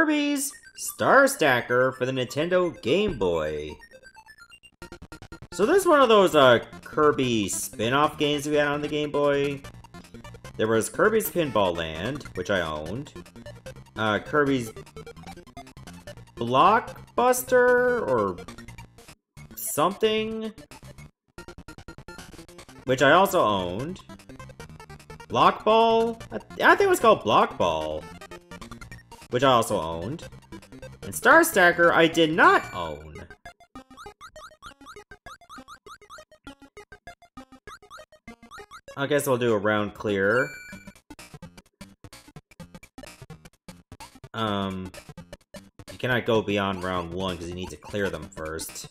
Kirby's Star Stacker for the Nintendo Game Boy. So this is one of those uh, Kirby spin-off games we had on the Game Boy. There was Kirby's Pinball Land, which I owned. Uh, Kirby's Blockbuster, or something, which I also owned. Blockball? I, I think it was called Blockball, which I also owned. And Star Stacker I did not own. I guess we'll do a round clear. Um, you cannot go beyond round one because you need to clear them first.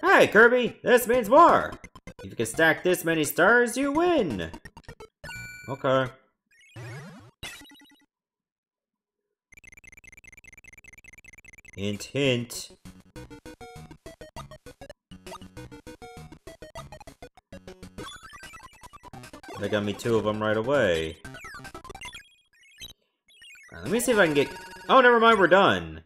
Hey, Kirby! This means war! If you can stack this many stars, you win! Okay. Hint, hint. They got me two of them right away. Let me see if I can get... Oh, never mind, we're done.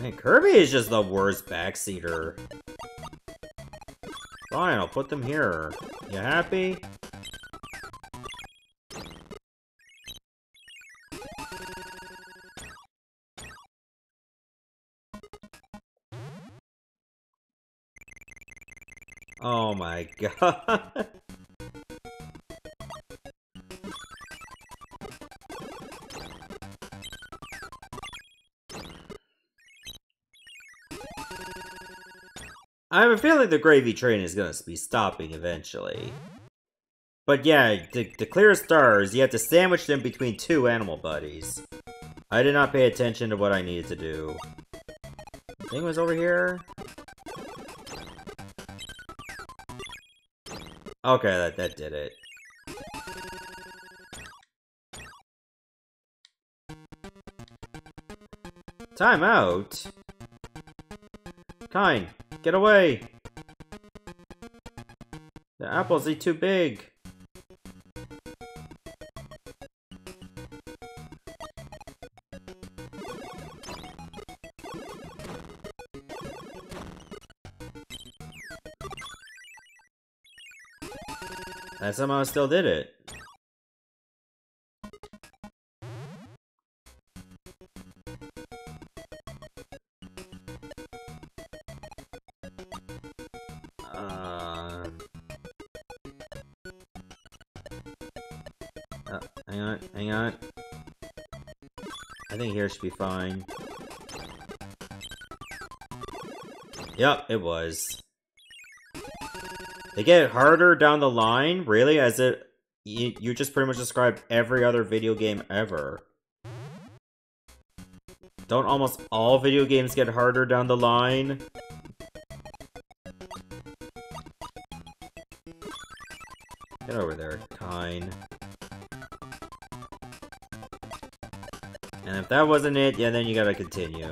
Man, Kirby is just the worst backseater. Fine, I'll put them here. You happy? Oh my god. I have a feeling the gravy train is gonna be stopping eventually. But yeah, to, to clear stars, you have to sandwich them between two animal buddies. I did not pay attention to what I needed to do. Thing was over here? Okay, that, that did it. Time out? Kine, get away! The apples are too big. I somehow still did it. Here should be fine. Yep, it was. They get harder down the line? Really? As it you, you just pretty much described every other video game ever. Don't almost all video games get harder down the line? That wasn't it, yeah, then you gotta continue.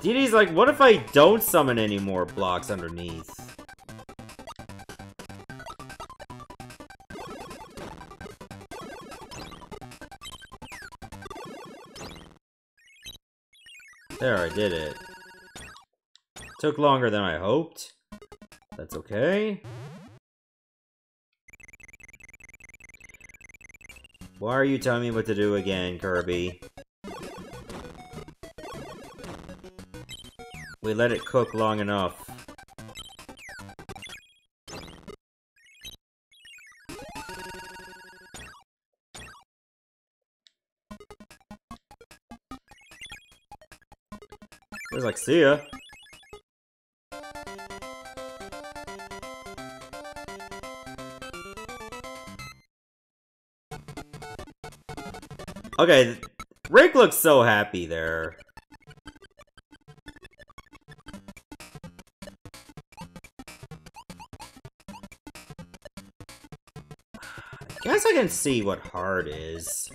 DD's like, what if I don't summon any more blocks underneath? I did it. Took longer than I hoped. That's okay. Why are you telling me what to do again, Kirby? We let it cook long enough. like, see ya. Okay, Rick looks so happy there. I guess I can see what hard is.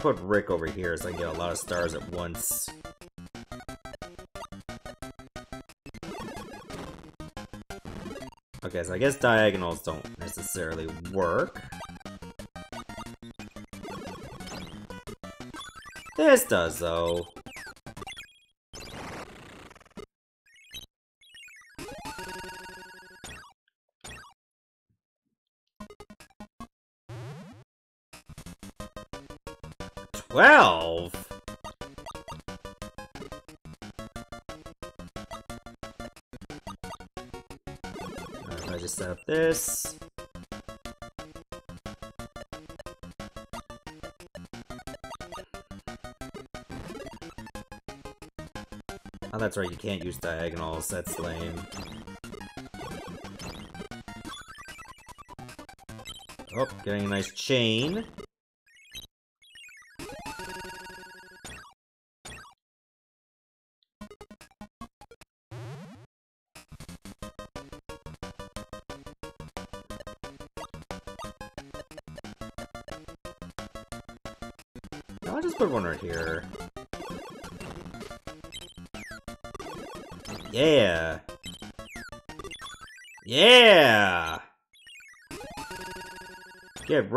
To put Rick over here so I can get a lot of stars at once. Okay, so I guess diagonals don't necessarily work. This does, though. That's right, you can't use diagonals, that's lame. Oh, getting a nice chain.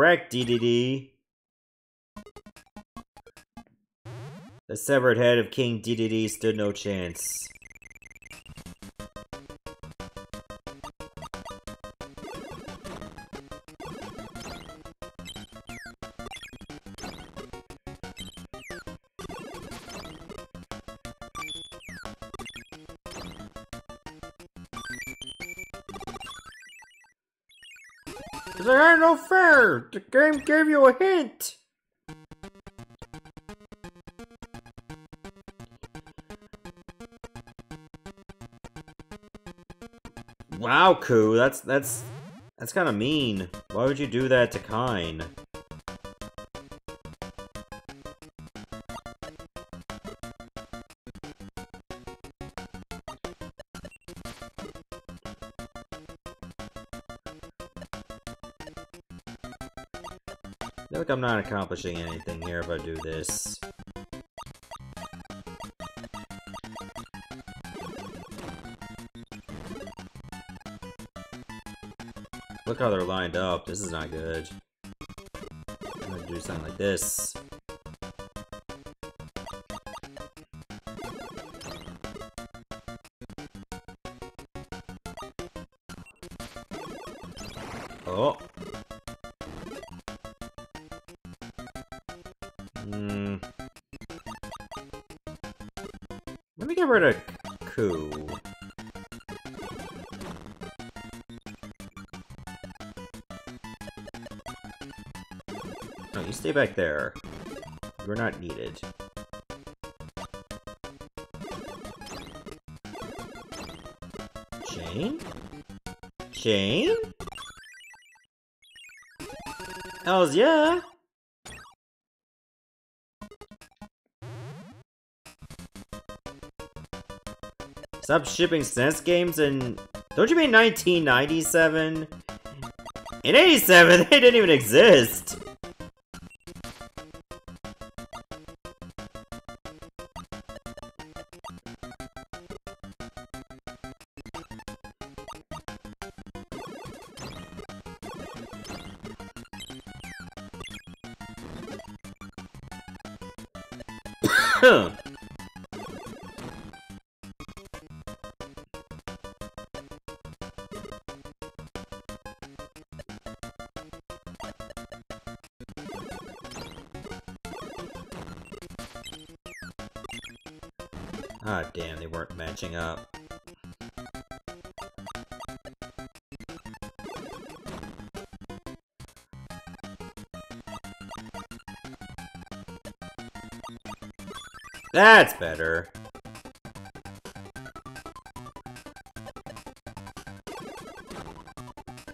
Wrecked, Dedede! The severed head of King Dedede stood no chance. There ain't no fair! The game gave you a hint! Wow, Coo, that's that's that's kind of mean. Why would you do that to Kine? I'm not accomplishing anything here if I do this. Look how they're lined up. This is not good. I'm gonna do something like this. Hmm. Let me get rid of Coo. No, you stay back there. You're not needed. Jane? Jane? Hells yeah! Stop shipping SNES games in... Don't you mean 1997? In 87, they didn't even exist! They up. That's better.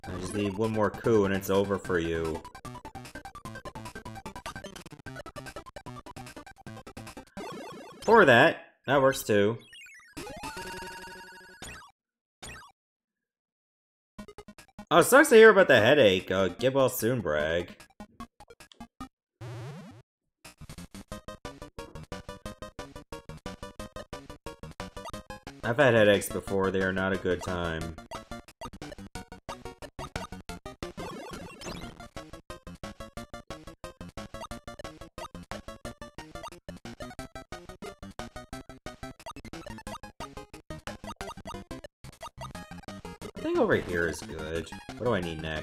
I Just need one more Coo and it's over for you. For that. That works too. Oh, sucks to hear about the headache. Uh, get well soon, Bragg. I've had headaches before, they are not a good time.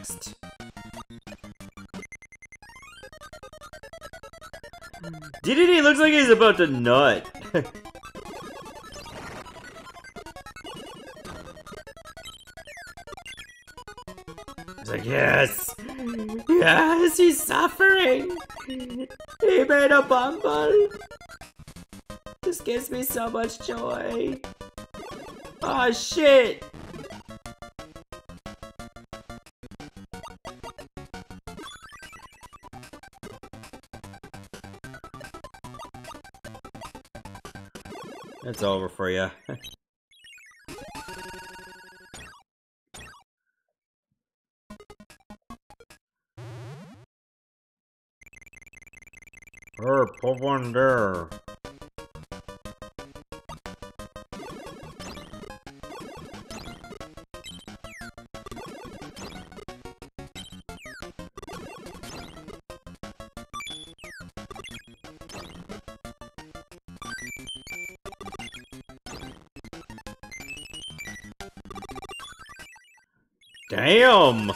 Next? Dedede looks like he's about to nut. He's like, yes! Yes, he's suffering! He made a bumble! This gives me so much joy! Oh shit! It's over for you. Her, put one there. Damn!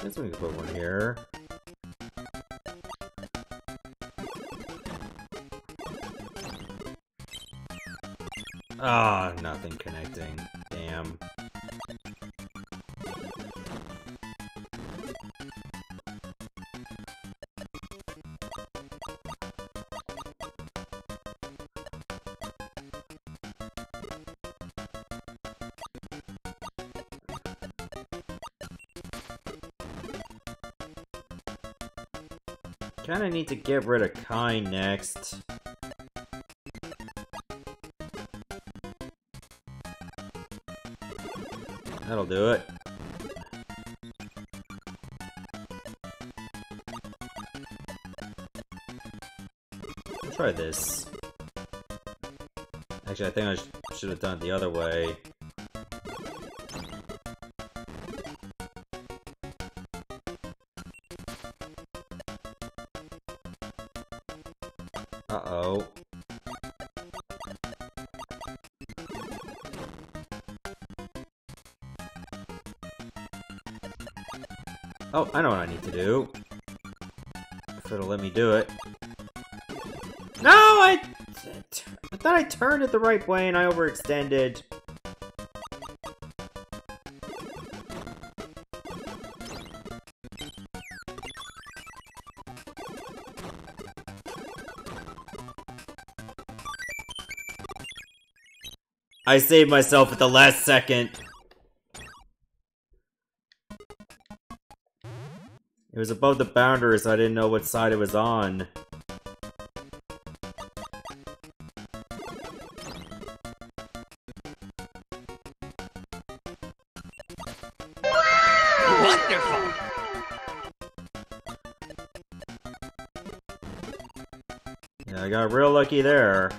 Guess we can put one here. Ah, nothing connecting. Damn. Kinda need to get rid of Kai next. That'll do it. Try this. Actually, I think I sh should have done it the other way. To do. If it'll let me do it. No, I... I thought I turned it the right way and I overextended. I saved myself at the last second. Was above the boundary, so I didn't know what side it was on. Yeah, I got real lucky there.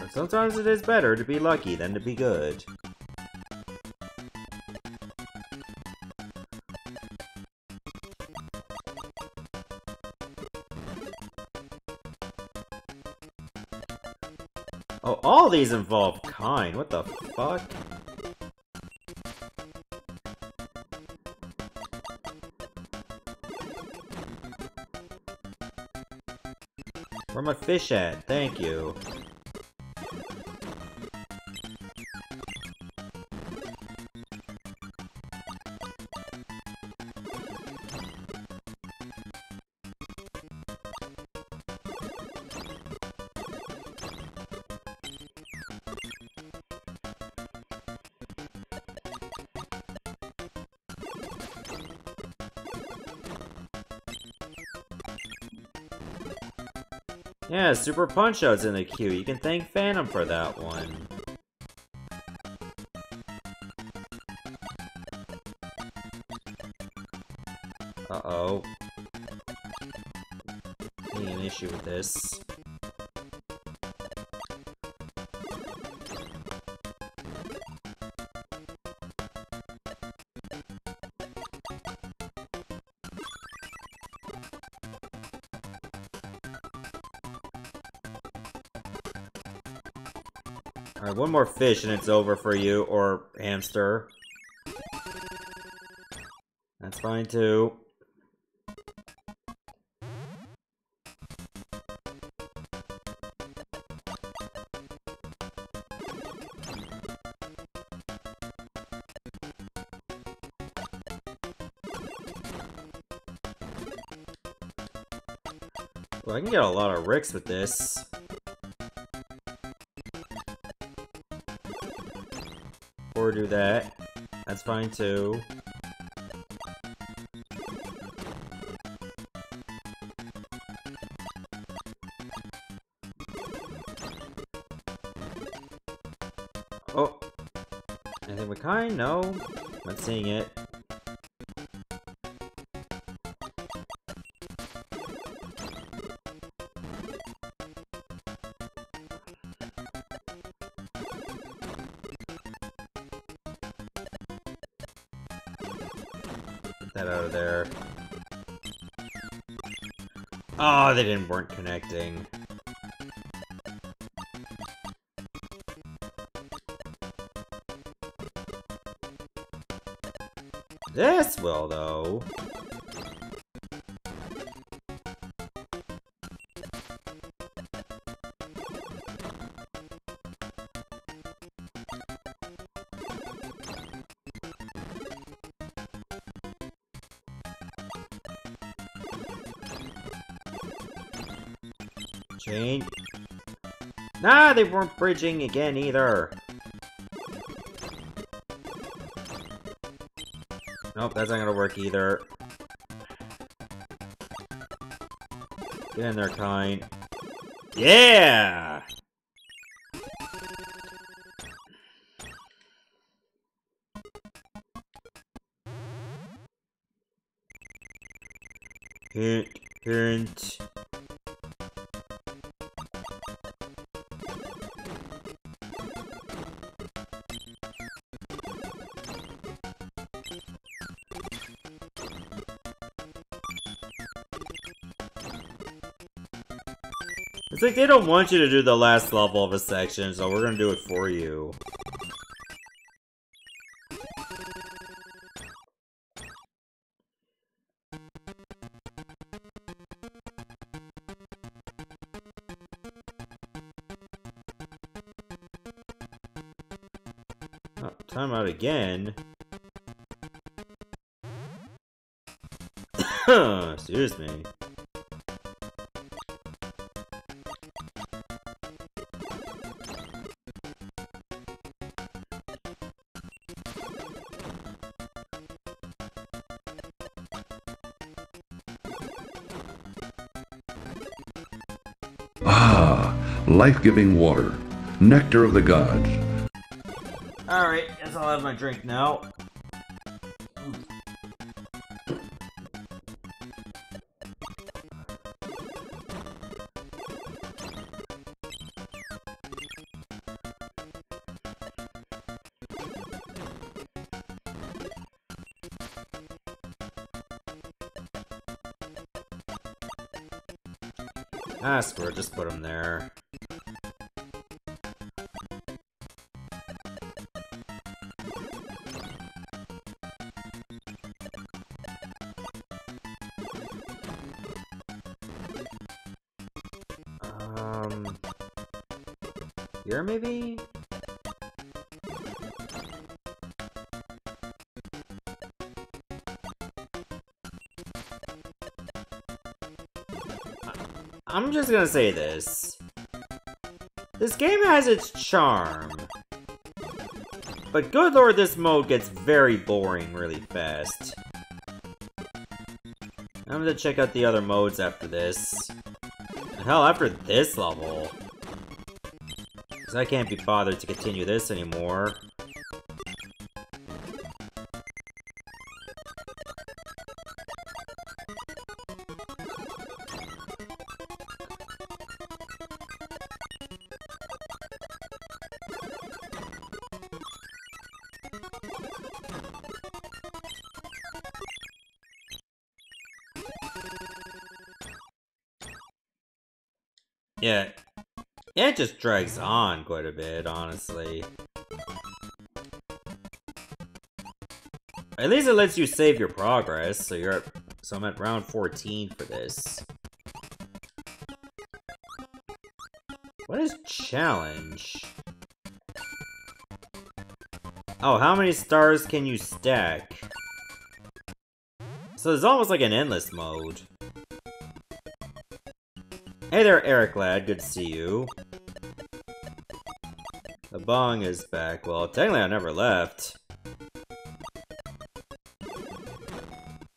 But sometimes it is better to be lucky than to be good. These involve Kine. What the fuck? Where my fish at? Thank you. Yeah, Super Punch-Out's in the queue. You can thank Phantom for that one. Uh-oh. Having an issue with this. One more fish and it's over for you, or hamster. That's fine too. Well, I can get a lot of ricks with this. That. That's fine too. Oh. Anything with Kine? of No. Not seeing it. They didn't weren't connecting. This will, though. Nah, they weren't bridging again either. Nope, that's not gonna work either. Get in there, Kine. Yeah! Hint, hint. Like they don't want you to do the last level of a section, so we're gonna do it for you. Oh, time out again. Excuse me. Ah, life-giving water, nectar of the gods. Alright, guess I'll have my drink now. Ah, screw it, just put them there. Here, maybe? I'm just gonna say this. This game has its charm. But good lord, this mode gets very boring really fast. I'm gonna check out the other modes after this. Hell, after this level. Because I can't be bothered to continue this anymore. Yeah. It just drags on quite a bit, honestly. At least it lets you save your progress, so you're at, so I'm at round 14 for this. What is challenge? Oh, how many stars can you stack? So it's almost like an endless mode. Hey there, Eric lad. Good to see you. The bong is back. Well, technically I never left.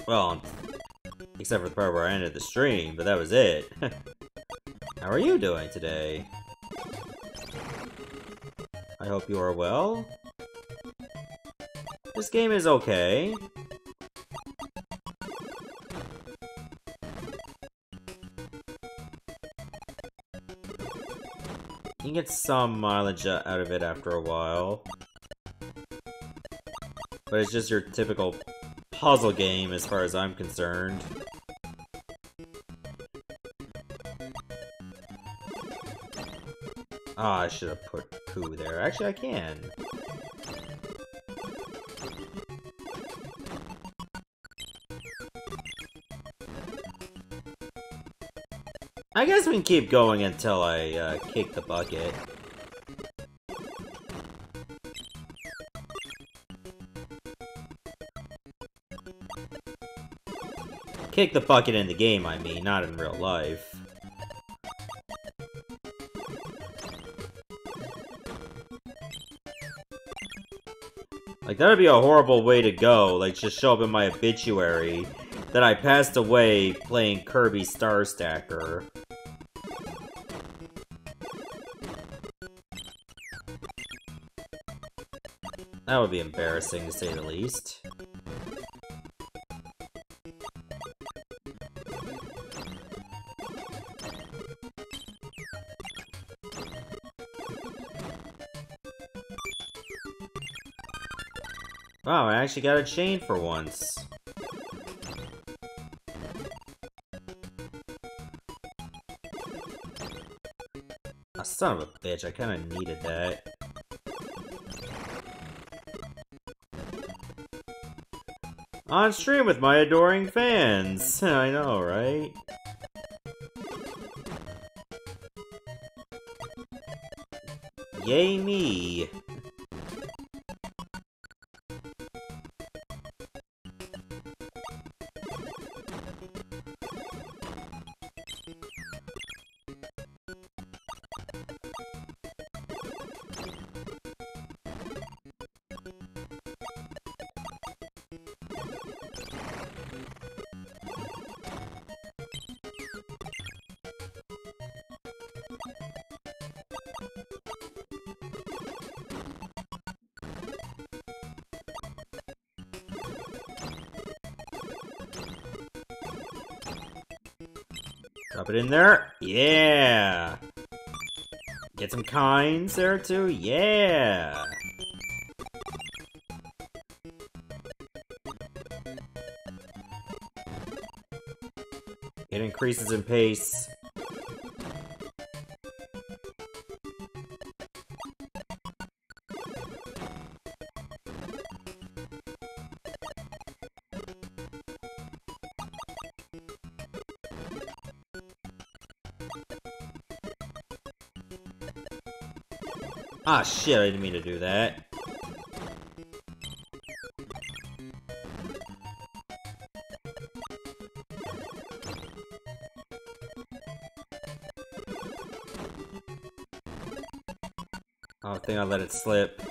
Well, except for the part where I ended the stream, but that was it. How are you doing today? I hope you are well. This game is okay. You can get some mileage out of it after a while. But it's just your typical puzzle game as far as I'm concerned. Ah, oh, I should have put poo there. Actually, I can. I guess we can keep going until I uh, kick the bucket. Kick the bucket in the game, I mean, not in real life. Like, that would be a horrible way to go, like, just show up in my obituary that I passed away playing Kirby Star Stacker. That would be embarrassing, to say the least. Wow, I actually got a chain for once. Oh, son of a bitch, I kinda needed that. On stream with my adoring fans. I know, right? Yay me. It in there. Yeah. Get some Kines there too. Yeah. It increases in pace. Shit, I didn't mean to do that. I think I let it slip.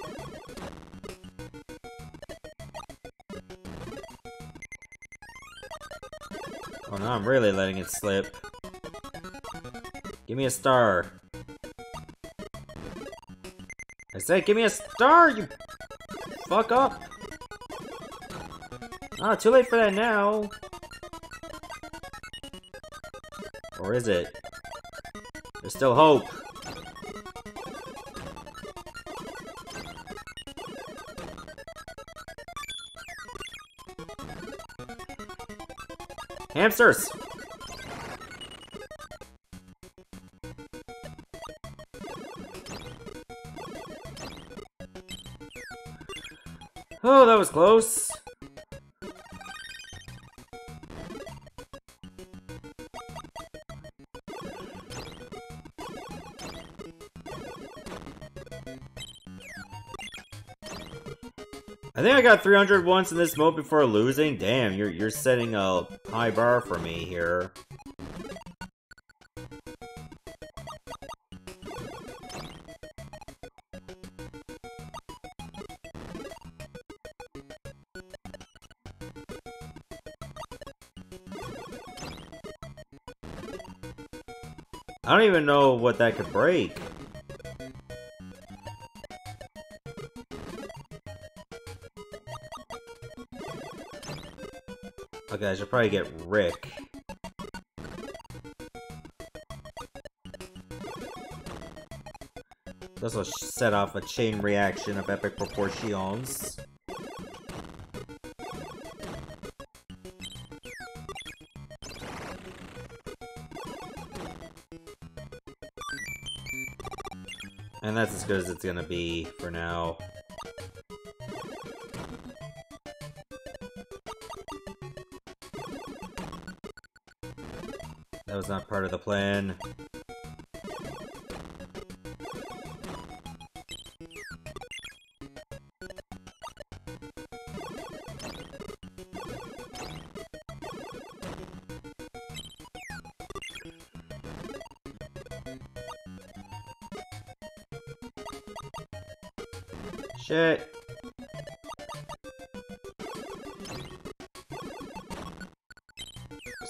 Oh no, I'm really letting it slip. Give me a star. Say, give me a star, you fuck up. Ah, too late for that now. Or is it? There's still hope. Hamsters! Was close. I think I got 300 once in this mode before losing. Damn, you're you're setting a high bar for me here. I don't even know what that could break. Okay, I should probably get Rick. This will set off a chain reaction of epic proportions. Good as it's gonna be for now. That was not part of the plan.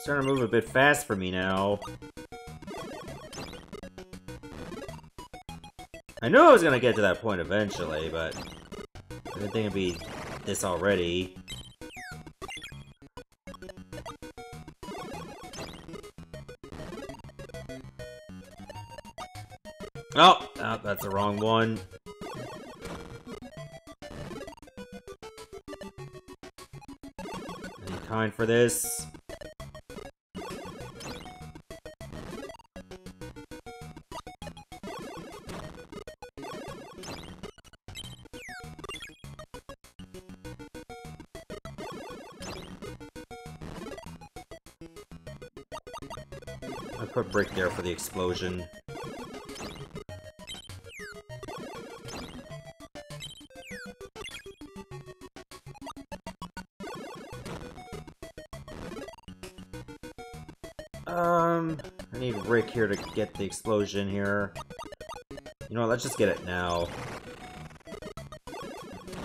Starting to move a bit fast for me now. I knew I was gonna get to that point eventually, but I didn't think it'd be this already. Oh, oh that's the wrong one. Any Kine for this? Brick there for the explosion. Um, I need Rick here to get the explosion here. You know what, let's just get it now.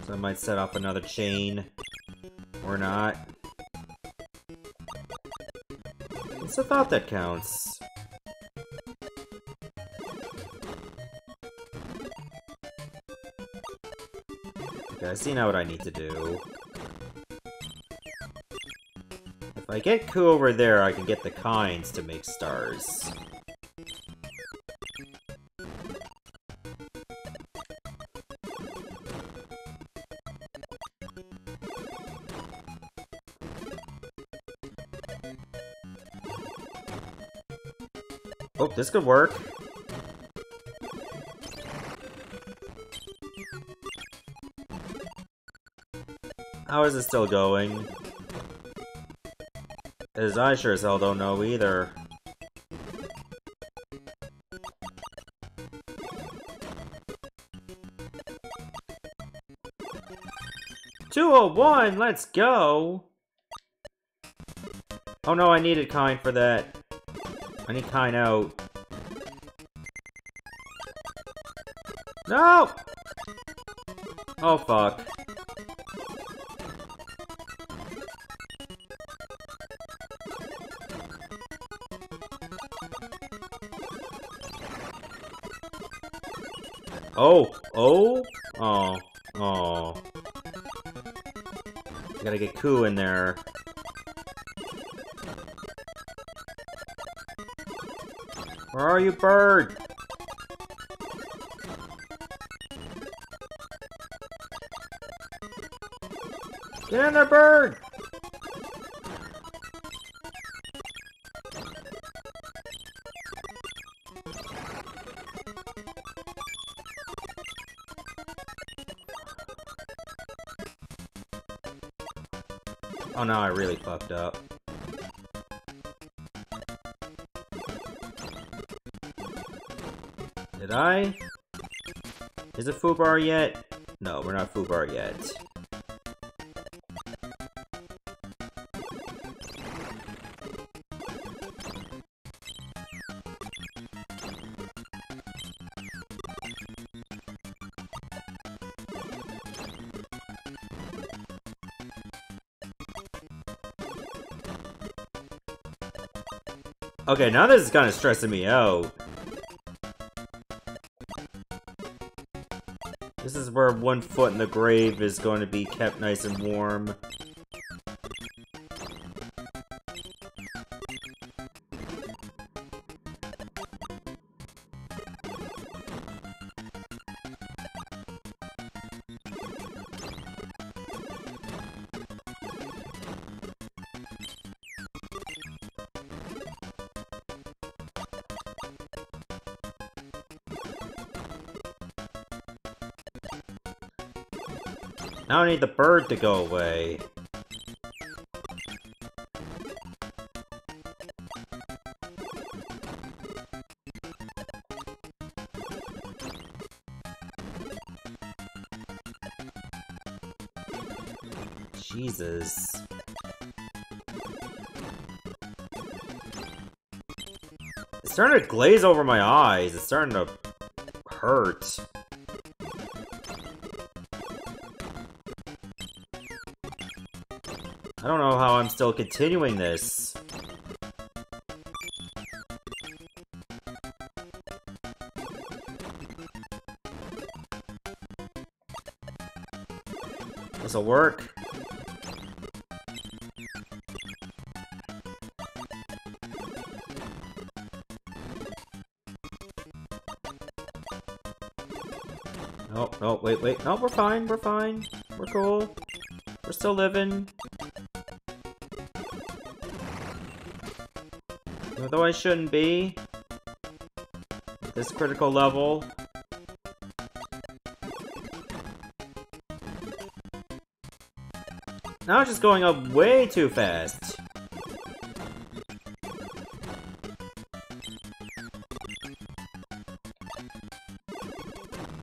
So I might set off another chain. Or not. It's a thought that counts. Okay, I see now what I need to do. If I get Coo over there, I can get the Kines to make stars. Oh, this could work. How is it still going? As I sure as hell don't know either. Two oh one, let's go. Oh no, I needed Kine for that. I need Kine out. No! Oh fuck. Oh, oh, oh, oh. Gotta get Coo in there. Where are you, bird? Get in there, bird! Oh no, I really fucked up. Did I? Is it Fubar yet? No, we're not Fubar yet. Okay, now this is kind of stressing me out. This is where one foot in the grave is going to be kept nice and warm. Now I need the bird to go away. Jesus. It's starting to glaze over my eyes. It's starting to hurt. Still continuing this. This'll work. Oh, no, wait, wait. No, we're fine, we're fine. We're cool. We're still living. Although I shouldn't be. This critical level. Now it's just going up way too fast.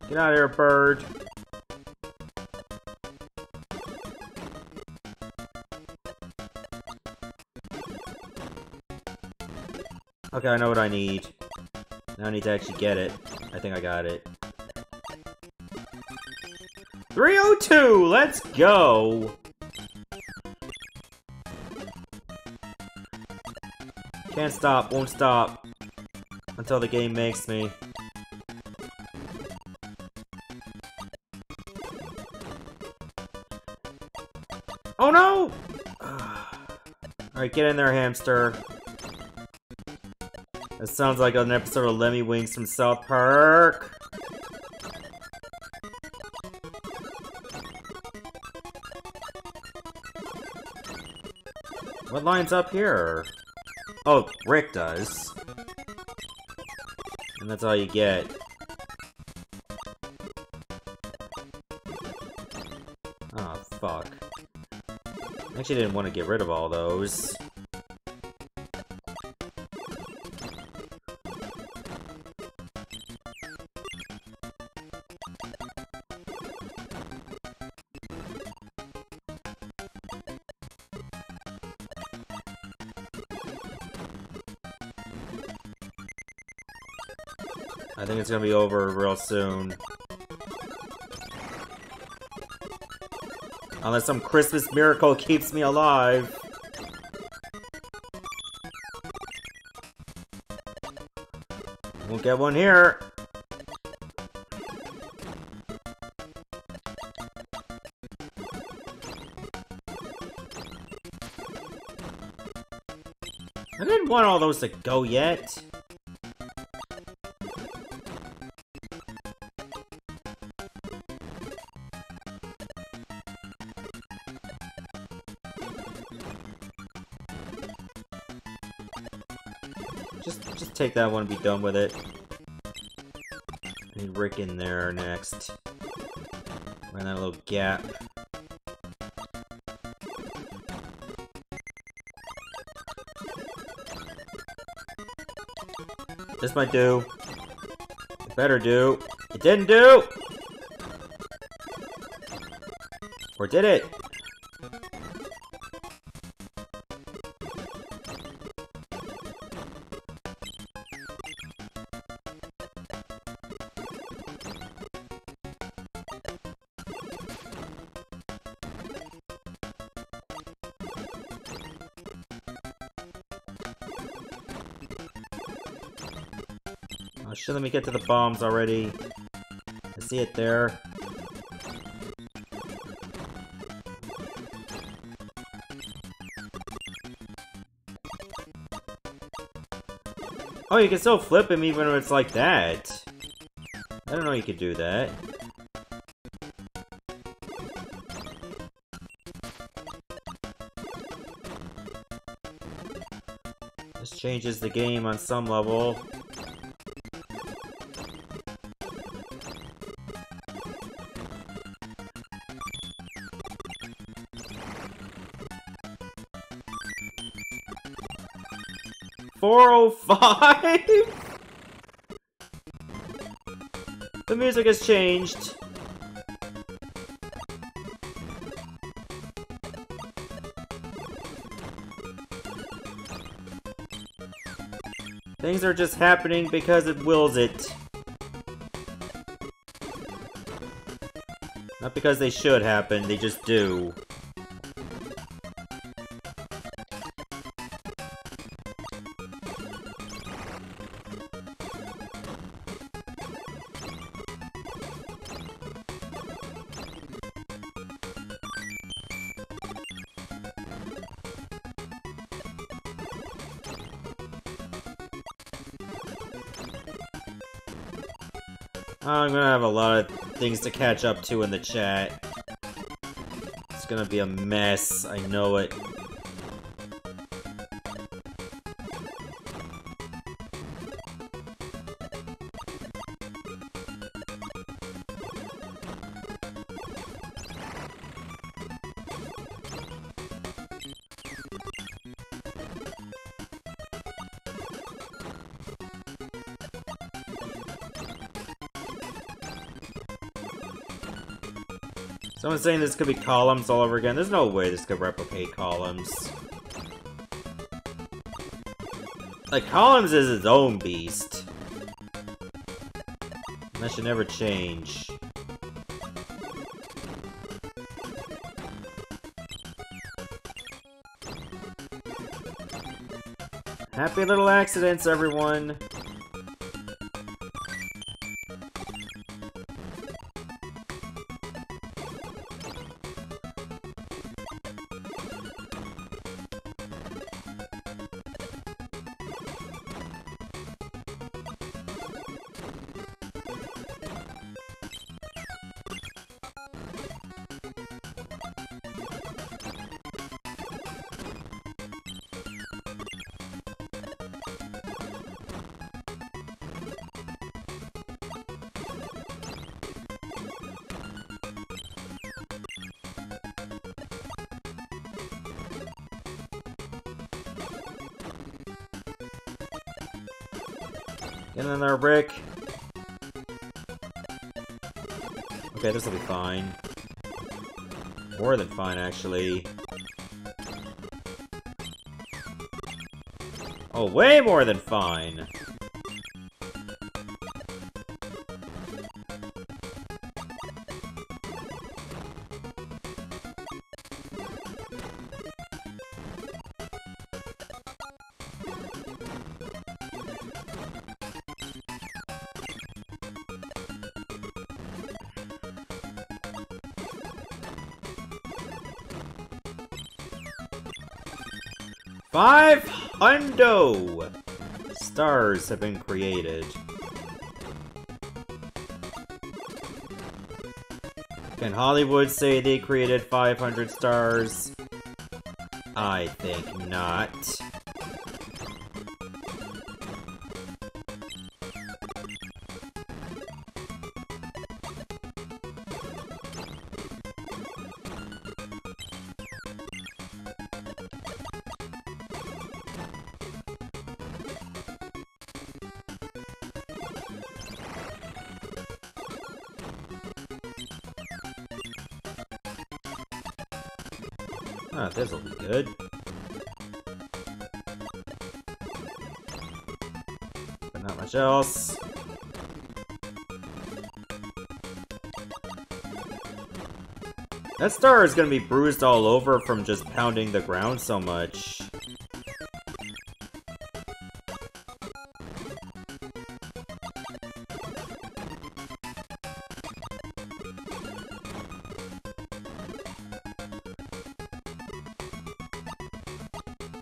Get out of here, bird. Okay, I know what I need. Now I need to actually get it. I think I got it. 302! Let's go! Can't stop, won't stop. Until the game makes me. Oh no! Alright, get in there, hamster. That sounds like an episode of Lemmiwinks from South Park. What line's up here? Oh, Rick does. And that's all you get. Oh, fuck. I actually didn't want to get rid of all those. It's gonna be over real soon. Unless some Christmas miracle keeps me alive. Won't get one here. I didn't want all those to go yet. Take that one and be done with it. I need Rick in there next. Run that little gap. This might do. It better do. It didn't do! Or did it? Let me get to the bombs already. I see it there. Oh, you can still flip him even when it's like that. I don't know you could do that. This changes the game on some level. Four oh five. The music has changed. Things are just happening because it wills it. Not because they should happen, they just do. Things to catch up to in the chat. It's gonna be a mess, I know it. Someone's saying this could be columns all over again. There's no way this could replicate columns. Like, columns is its own beast. That should never change. Happy little accidents, everyone! There, Rick. Okay, this will be fine. More than fine, actually. Oh, way more than fine! Five hundo stars have been created. Can Hollywood say they created 500 stars? I think not. Else. That star is gonna be bruised all over from just pounding the ground so much.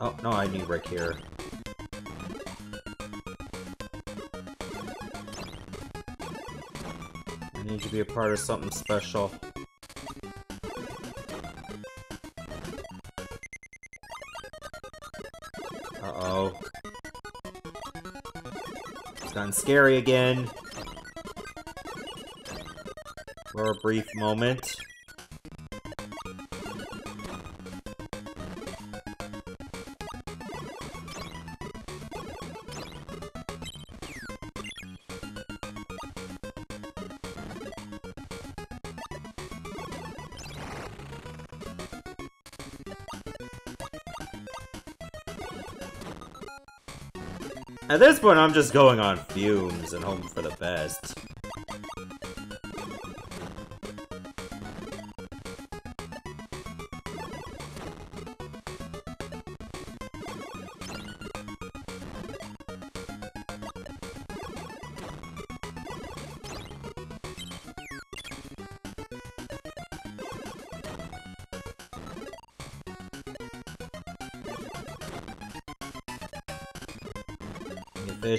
Oh, no, I need Rick here. Need to be a part of something special. Uh-oh. It's gotten scary again. For a brief moment. This point, I'm just going on fumes and hoping for the best.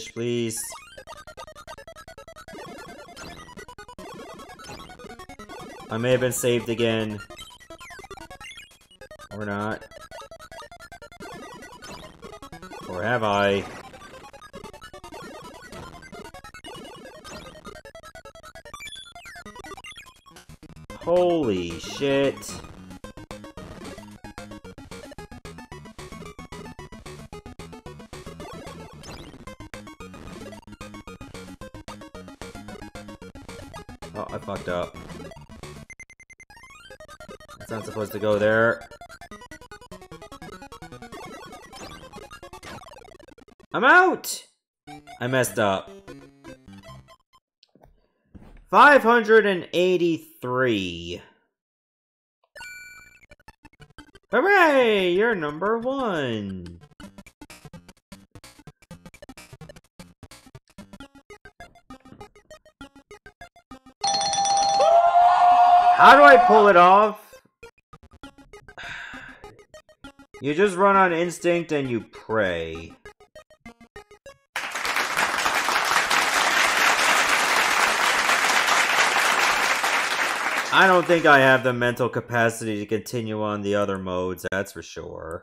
Fish, please. I may have been saved again. Or not. Or have I? Supposed to go there. I'm out! I messed up. 583. Hooray! You're number one! How do I pull it off? You just run on instinct and you pray. I don't think I have the mental capacity to continue on the other modes, that's for sure.